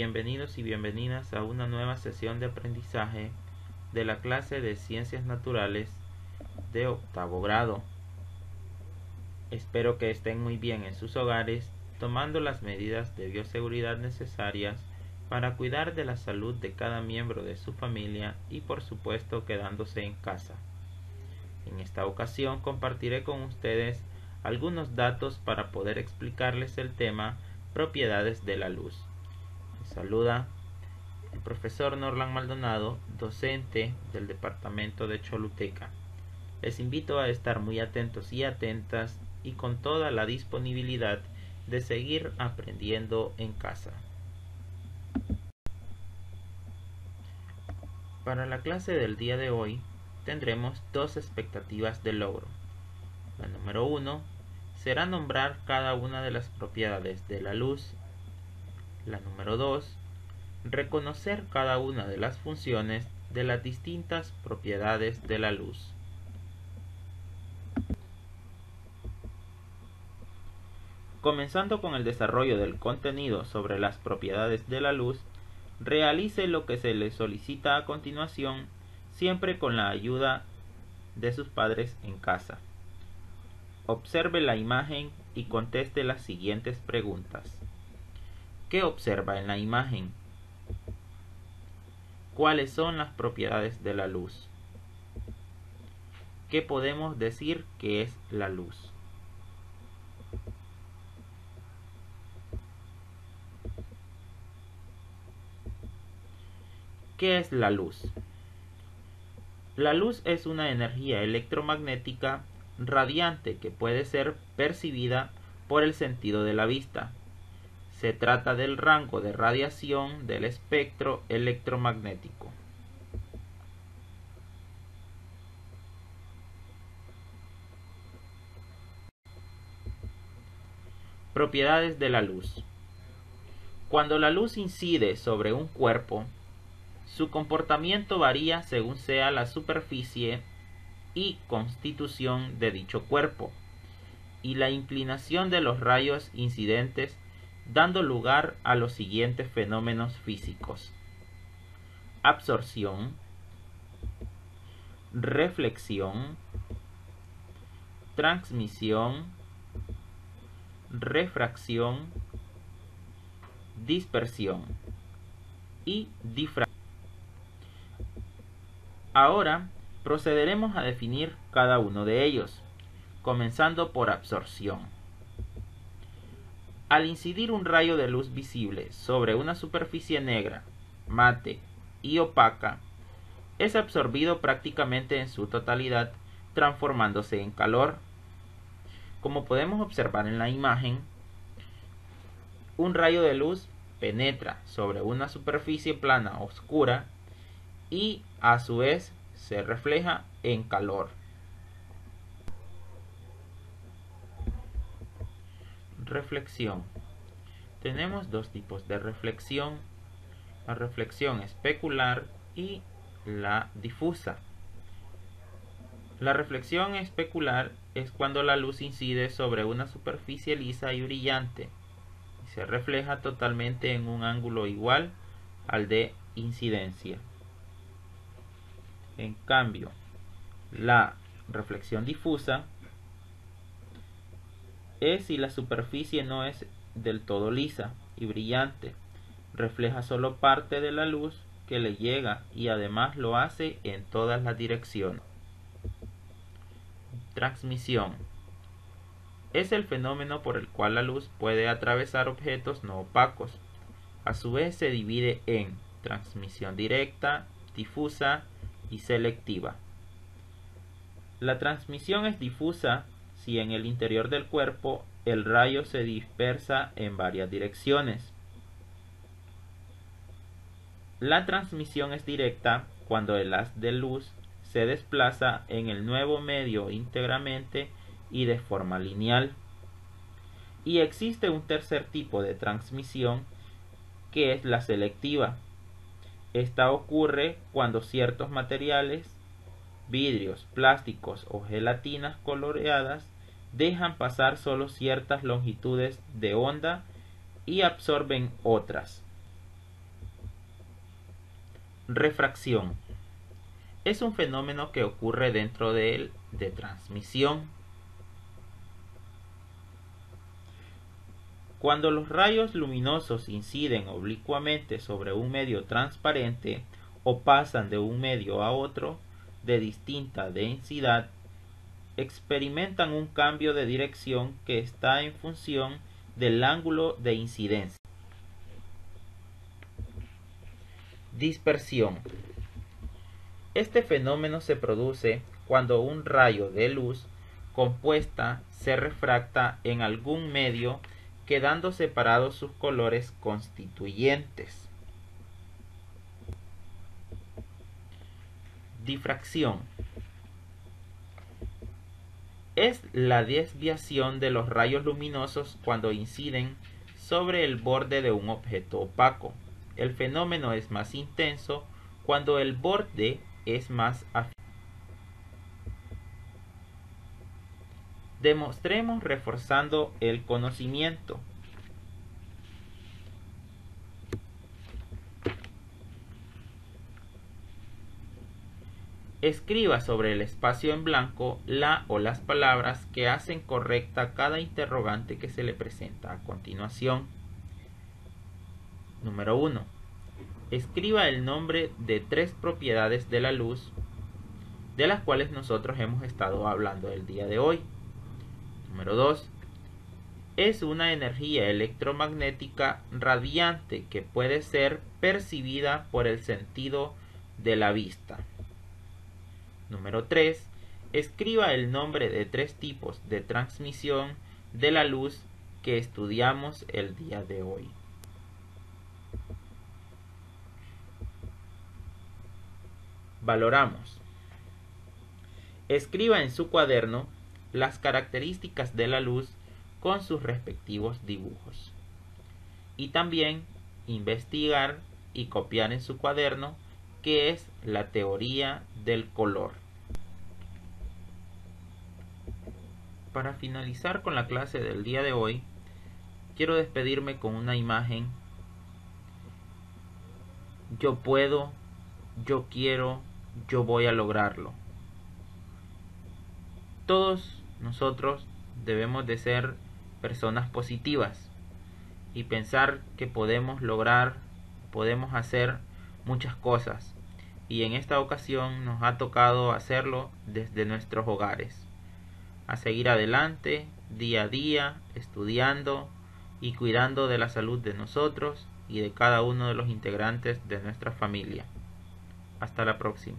bienvenidos y bienvenidas a una nueva sesión de aprendizaje de la clase de Ciencias Naturales de octavo grado. Espero que estén muy bien en sus hogares, tomando las medidas de bioseguridad necesarias para cuidar de la salud de cada miembro de su familia y por supuesto quedándose en casa. En esta ocasión compartiré con ustedes algunos datos para poder explicarles el tema propiedades de la luz. Saluda el profesor Norlan Maldonado, docente del departamento de Choluteca. Les invito a estar muy atentos y atentas y con toda la disponibilidad de seguir aprendiendo en casa. Para la clase del día de hoy tendremos dos expectativas de logro. La número uno será nombrar cada una de las propiedades de la luz. La número dos, reconocer cada una de las funciones de las distintas propiedades de la luz. Comenzando con el desarrollo del contenido sobre las propiedades de la luz, realice lo que se le solicita a continuación, siempre con la ayuda de sus padres en casa. Observe la imagen y conteste las siguientes preguntas. ¿Qué observa en la imagen? ¿Cuáles son las propiedades de la luz? ¿Qué podemos decir que es la luz? ¿Qué es la luz? La luz es una energía electromagnética radiante que puede ser percibida por el sentido de la vista. Se trata del rango de radiación del espectro electromagnético. Propiedades de la luz. Cuando la luz incide sobre un cuerpo, su comportamiento varía según sea la superficie y constitución de dicho cuerpo y la inclinación de los rayos incidentes dando lugar a los siguientes fenómenos físicos. Absorción, reflexión, transmisión, refracción, dispersión y difracción. Ahora procederemos a definir cada uno de ellos, comenzando por absorción. Al incidir un rayo de luz visible sobre una superficie negra, mate y opaca, es absorbido prácticamente en su totalidad, transformándose en calor. Como podemos observar en la imagen, un rayo de luz penetra sobre una superficie plana oscura y a su vez se refleja en calor. Reflexión. Tenemos dos tipos de reflexión, la reflexión especular y la difusa. La reflexión especular es cuando la luz incide sobre una superficie lisa y brillante y se refleja totalmente en un ángulo igual al de incidencia. En cambio, la reflexión difusa es si la superficie no es del todo lisa y brillante, refleja solo parte de la luz que le llega y además lo hace en todas las direcciones. Transmisión es el fenómeno por el cual la luz puede atravesar objetos no opacos. A su vez se divide en transmisión directa, difusa y selectiva. La transmisión es difusa si en el interior del cuerpo el rayo se dispersa en varias direcciones. La transmisión es directa cuando el haz de luz se desplaza en el nuevo medio íntegramente y de forma lineal. Y existe un tercer tipo de transmisión que es la selectiva, esta ocurre cuando ciertos materiales, vidrios, plásticos o gelatinas coloreadas dejan pasar solo ciertas longitudes de onda y absorben otras. Refracción. Es un fenómeno que ocurre dentro de él de transmisión. Cuando los rayos luminosos inciden oblicuamente sobre un medio transparente o pasan de un medio a otro de distinta densidad, experimentan un cambio de dirección que está en función del ángulo de incidencia. Dispersión. Este fenómeno se produce cuando un rayo de luz compuesta se refracta en algún medio quedando separados sus colores constituyentes. Difracción. Es la desviación de los rayos luminosos cuando inciden sobre el borde de un objeto opaco. El fenómeno es más intenso cuando el borde es más afín. Demostremos reforzando el conocimiento. Escriba sobre el espacio en blanco la o las palabras que hacen correcta cada interrogante que se le presenta a continuación. Número 1. Escriba el nombre de tres propiedades de la luz de las cuales nosotros hemos estado hablando el día de hoy. Número 2. Es una energía electromagnética radiante que puede ser percibida por el sentido de la vista. Número 3. Escriba el nombre de tres tipos de transmisión de la luz que estudiamos el día de hoy. valoramos. Escriba en su cuaderno las características de la luz con sus respectivos dibujos. Y también investigar y copiar en su cuaderno qué es la teoría del color. Para finalizar con la clase del día de hoy, quiero despedirme con una imagen. Yo puedo, yo quiero, yo voy a lograrlo. Todos nosotros debemos de ser personas positivas y pensar que podemos lograr, podemos hacer muchas cosas. Y en esta ocasión nos ha tocado hacerlo desde nuestros hogares. A seguir adelante, día a día, estudiando y cuidando de la salud de nosotros y de cada uno de los integrantes de nuestra familia. Hasta la próxima.